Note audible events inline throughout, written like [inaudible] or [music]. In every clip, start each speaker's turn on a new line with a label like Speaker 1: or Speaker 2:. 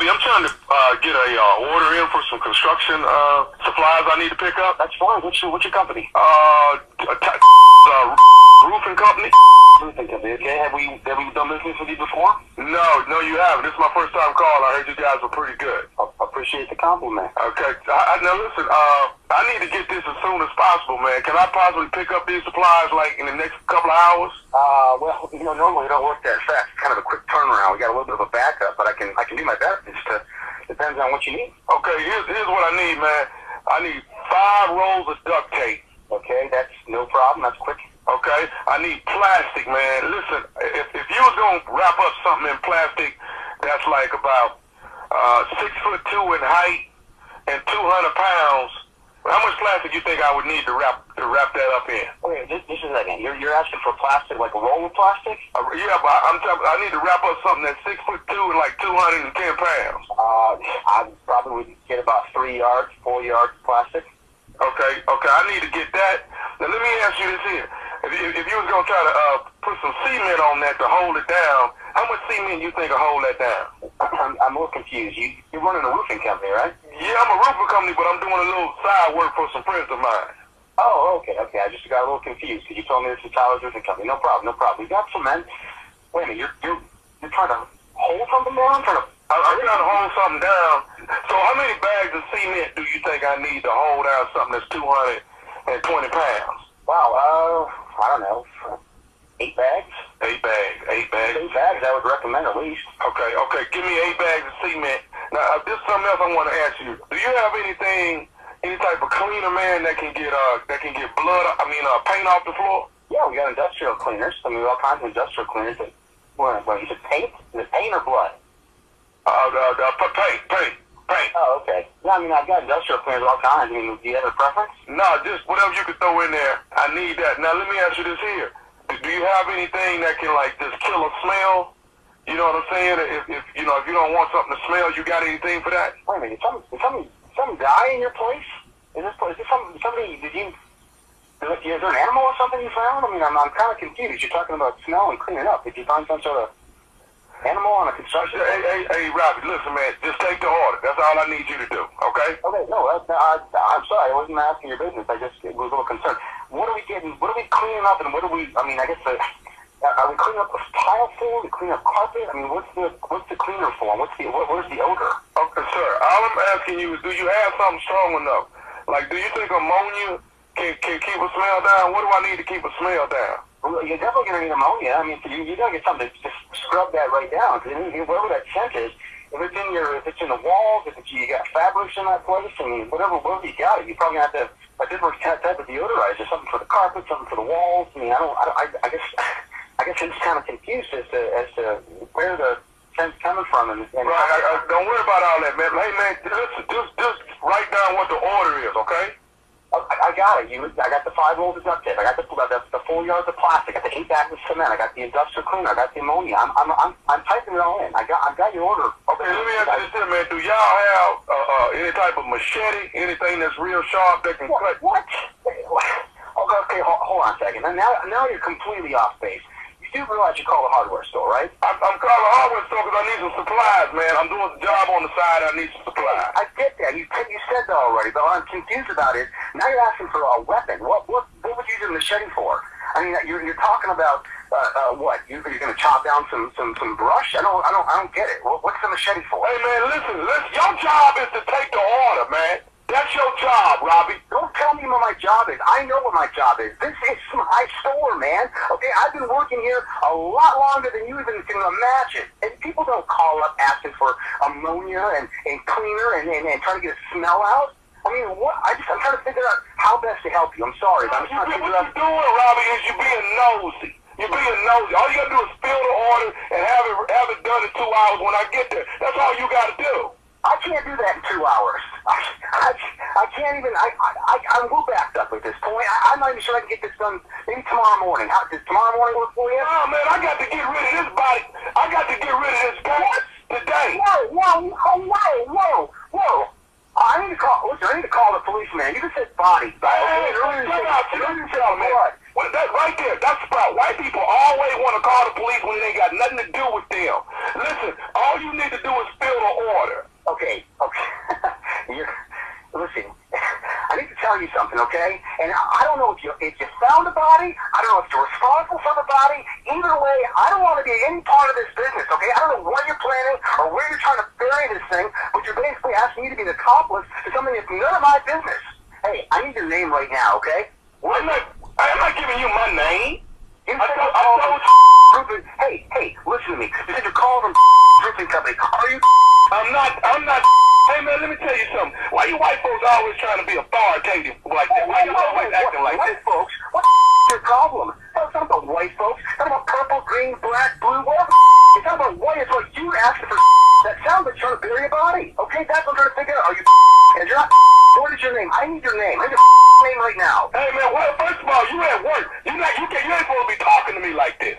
Speaker 1: Robbie, I'm trying to uh, get a uh, order in for some construction uh, supplies I need to pick up.
Speaker 2: That's fine. What's your, what's your company?
Speaker 1: Uh, t- uh, roofing company?
Speaker 2: Roofing company. Okay. Have we have we done business with you before?
Speaker 1: No, no, you haven't. This is my first time call. I heard you guys were pretty good.
Speaker 2: Appreciate the compliment.
Speaker 1: Okay. I, I, now listen. Uh, I need to get this as soon as possible, man. Can I possibly pick up these supplies like in the next couple of hours?
Speaker 2: Uh, well, you know, normally we don't work that fast. It's kind of a quick turnaround. We got a little bit of a backup, but I can I can do my best. It's to depends on what you need.
Speaker 1: Okay. Here's here's what I need, man. I need five rolls of duct tape.
Speaker 2: Okay, that's no problem. That's quick.
Speaker 1: Okay, I need plastic, man. Listen, if, if you was gonna wrap up something in plastic that's like about uh, six foot two in height and two hundred pounds, how much plastic do you think I would need to wrap to wrap that up in?
Speaker 2: Okay, this, this is again. You're you're asking for plastic, like a roll of plastic.
Speaker 1: Uh, yeah, but I'm talking. I need to wrap up something that's six foot two and like two hundred and ten pounds.
Speaker 2: Uh, I probably would get about three yards, four yards of plastic.
Speaker 1: Okay, okay, I need to get that. Now let me ask you this here: if you, if you was gonna try to uh, put some cement on that to hold it down, how much cement you think will hold that down?
Speaker 2: I'm, I'm more confused. You you're running a roofing company, right?
Speaker 1: Yeah, I'm a roofing company, but I'm doing a little side work for some friends of mine.
Speaker 2: Oh, okay, okay. I just got a little confused because you told me this is Tyler's roofing company. No problem, no problem. You got cement. Wait a minute, you're you're you're trying to hold something down? I'm Trying to
Speaker 1: I, I'm trying to hold something down. So how many bags of cement do you think I need to hold down something that's 220 pounds?
Speaker 2: wow. Uh, I don't know, eight bags.
Speaker 1: Eight bags, bags.
Speaker 2: I would recommend at least.
Speaker 1: Okay, okay. Give me eight bags of cement. Now, uh, this is something else I want to ask you. Do you have anything, any type of cleaner, man, that can get uh that can get blood? I mean, uh, paint off the floor?
Speaker 2: Yeah, we got industrial cleaners. I mean, all kinds of industrial cleaners. That, what, what, is it paint? Is it paint or blood?
Speaker 1: Uh, the, the p- paint, paint, paint.
Speaker 2: Oh, okay. Yeah, I mean, I've got industrial cleaners of all kinds. I mean, do you have a preference?
Speaker 1: No, just whatever you can throw in there. I need that. Now, let me ask you this here. Do you have anything that can like just kill a smell? You know what I'm saying? If, if you know if you don't want something to smell, you got anything for that?
Speaker 2: Wait a minute. Did some, some, some die in your place? In this place? Did some, somebody, did you, is there an animal or something you found? I mean, I'm, I'm kind of confused. You're talking about smell and cleaning up. Did you find some sort of animal on a construction
Speaker 1: Hey, hey, hey, Robbie, listen, man. Just take the order. That's all I need you to do. Okay?
Speaker 2: Okay, no, I, I, I'm sorry. I wasn't asking your business. I just was a little concerned. What are we getting? What are we cleaning up, and what are we? I mean, I guess the, are we cleaning up the tile floor? Are we cleaning up carpet? I mean, what's the what's the cleaner for? What's the what, where's the odor?
Speaker 1: Okay, sir. All I'm asking you is, do you have something strong enough? Like, do you think ammonia can can keep a smell down? What do I need to keep a smell down?
Speaker 2: Well, you're definitely gonna need ammonia. I mean, you, you gotta get something to just scrub that right down. Because wherever that scent is, if it's in your, if it's in the walls, if it's, you got fabrics in that place, I mean, whatever, wherever you got you probably have to have a different type of deodorizer, something for the carpet, something for the walls. I mean, I don't, I, don't, I, I guess, [laughs] I guess I'm just kind of confused as to as to where the scent's coming from. And, and
Speaker 1: Right. I, I, don't worry about all that, man. Hey, man, listen. Just just write down what the order is, okay?
Speaker 2: I, I got it. You, I got the five rolls of duct tape. I got the, the, the four yards of plastic. I got the eight bags of cement. I got the industrial cleaner. I got the ammonia. I'm, I'm, I'm, I'm typing it all in. I got, I got your order.
Speaker 1: Okay, let me ask you this, man. Do y'all have uh, uh, any type of machete, anything that's real sharp that can
Speaker 2: What?
Speaker 1: cut?
Speaker 2: what? [laughs] Okay, okay hold, hold on a second. Now, now you're completely off base. You do realize you call a hardware store, right?
Speaker 1: I'm, I'm calling a hardware store because I need some supplies, man. I'm doing a job on the side. I need some supplies.
Speaker 2: I get that. You said you said that already, but what I'm confused about is now you're asking for a weapon. What what what would you use a machete for? I mean, you're you're talking about uh, uh, what? You, you're going to chop down some some some brush? I don't I don't I don't get it. What, what's the machete for?
Speaker 1: Hey, man, listen, listen. Your job is to take the order, man. That's your job, Robbie.
Speaker 2: Don't tell me what my job is. I know what my job is. This is [laughs] my store, man. Okay, I've been working here a lot longer than you even can imagine. And people don't call up asking for ammonia and, and cleaner and, and, and trying to get a smell out. I mean, what? I just, I'm trying to figure out how best to help you. I'm sorry, but I'm just
Speaker 1: You,
Speaker 2: trying to
Speaker 1: what you
Speaker 2: out.
Speaker 1: doing, Robbie, is you're being nosy. You're being nosy. All you gotta do is fill the order and have it have it done in two hours when I get there. That's all you gotta do.
Speaker 2: I can't do that in two hours. [laughs] I, I, I can't even. I, I, I'm well backed up at this point. I, I'm not even sure I can get this done. Maybe tomorrow morning. How, does tomorrow morning work for you?
Speaker 1: Oh man, I got to get rid of this body. I got to get rid of this pack today.
Speaker 2: Whoa, whoa, whoa, whoa, whoa, whoa. Oh, I need to call. Listen, I need to call the policeman. You just said body.
Speaker 1: Hey, hey,
Speaker 2: Earlier you
Speaker 1: check
Speaker 2: said-
Speaker 1: out,
Speaker 2: you
Speaker 1: this out,
Speaker 2: said
Speaker 1: man.
Speaker 2: blood.
Speaker 1: Well, that right there, that's about white people always want to call the police when it ain't got nothing to do with them. Listen, All you need to do is fill the order.
Speaker 2: Okay, okay. [laughs] You're, listen, I need to tell you something, okay? And I don't know if you if you found a body. I don't know if you're responsible for the body. Either way, I don't want to be any part of this business, okay? I don't know what you're planning or where you're trying to bury this thing, but you're basically asking me to be an accomplice to something that's none of my business. Hey, I need your name right now, okay?
Speaker 1: I'm not, I'm not giving you my name.
Speaker 2: You
Speaker 1: I told, I told.
Speaker 2: Hey, hey, listen to me. You said you're calling from company. Are you?
Speaker 1: I'm not, I'm not. Let me tell you something. Why you white folks always trying to be authoritative like that? Why you always acting like
Speaker 2: white folks? What the your problem? It's not about white folks. It's not about purple, green, black, blue, whatever. It's not about white. It's what you asking for that sounds like trying to bury a body. Okay, that's what I'm trying to figure out. Are you? And you're not. What is your name? I need your name. I need your name right now.
Speaker 1: Hey man, well first of all, you at work. You not, you can't. you ain't supposed to be talking to me like this.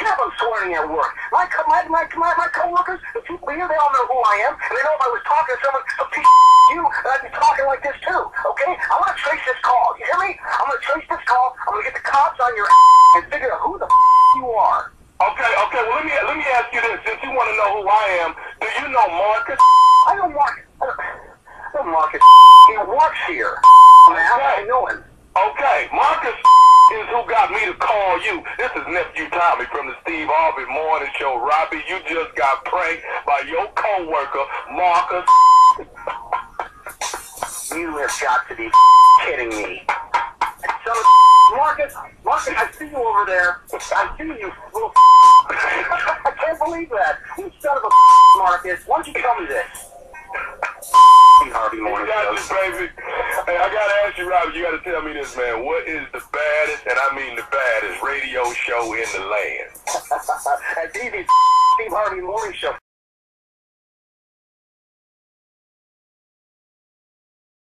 Speaker 2: I don't care if I'm swearing at work. My co- my my my, my coworkers, the people here, they all know who I am, and they know if I was talking to someone, a piece of you, I'd be talking like this too. Okay? I'm gonna trace this call. You hear me? I'm gonna trace this call. I'm gonna get the cops on your ass [laughs] and figure out who the [laughs] you are.
Speaker 1: Okay, okay. Well, let me let me ask you this. Since you want to know who I am, do you know Marcus?
Speaker 2: I don't Marcus. I don't, I don't Marcus. He works here. Man, I know him.
Speaker 1: Okay, Marcus is who got me to call you. This is nephew Tommy from the Steve Harvey Morning Show. Robbie, you just got pranked by your coworker, Marcus.
Speaker 2: You have got to be kidding me. So, Marcus, Marcus, I see you over there. I see you, little. [laughs] I can't believe that. You son of a [laughs] Marcus. Why don't you tell me this? Steve Harvey
Speaker 1: You
Speaker 2: Morning
Speaker 1: got
Speaker 2: Show.
Speaker 1: this, baby. Hey, I gotta ask you, Robbie. You gotta tell me this, man. What is the baddest, and I mean the baddest, radio show in the land? [laughs]
Speaker 2: Steve Harvey Morning Show.